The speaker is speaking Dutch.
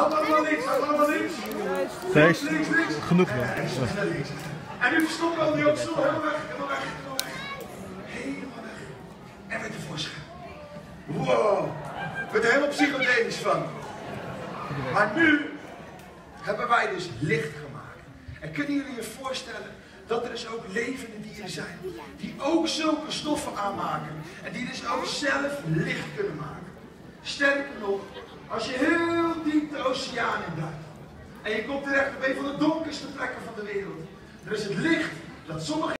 Allemaal links, allemaal links. Links, links. genoeg dan. En nu verstoppen al die zo helemaal weg, helemaal weg, helemaal weg. Helemaal weg. En weer tevoorschijn. Wow. Ik word er helemaal psychedelisch van. Maar nu hebben wij dus licht gemaakt. En kunnen jullie je voorstellen dat er dus ook levende dieren zijn die ook zulke stoffen aanmaken en die dus ook zelf licht kunnen maken. Sterker nog, als je heel oceaan in en je komt terecht op een van de donkerste plekken van de wereld, dan is het licht dat sommige